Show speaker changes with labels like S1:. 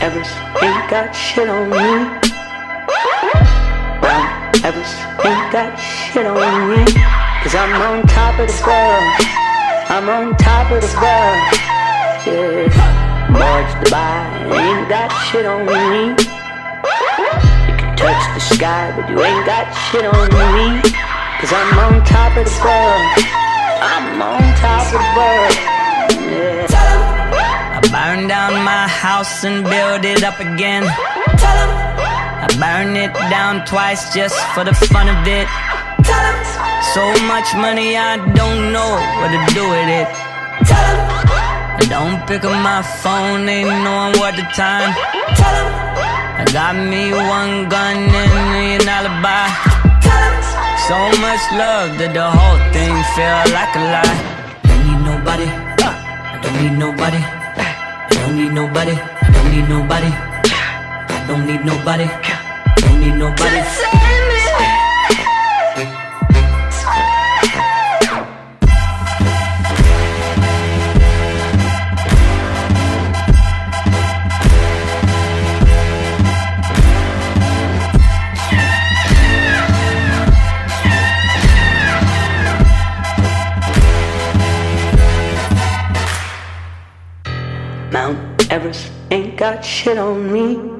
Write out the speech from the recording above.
S1: Everest ain't got shit on me. Mount Everest ain't got shit on me. Cause I'm on top of the world. I'm on top of the world. Yeah. Burj Dubai ain't got shit on me. You can touch the sky, but you ain't got shit on me. Cause I'm on top of the world.
S2: House and build it up again. I burn it down twice just for the fun of it. So much money, I don't know what to do with it. I don't pick up my phone, ain't knowing what the time. I got me one gun and an alibi. So much love that the whole thing feel like a lie. Don't need nobody. I don't need nobody. Don't need nobody. Don't need nobody. Don't need nobody. Don't need nobody.
S1: Mount Everest ain't got shit on me.